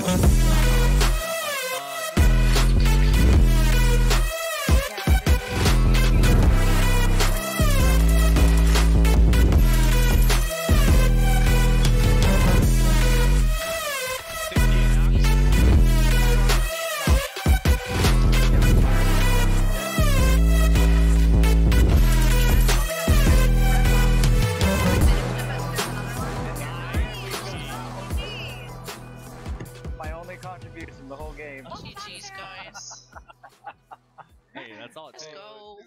Uh-huh. contributes in the whole game. Oh, GG's, guys. hey, that's all it takes. Let's go.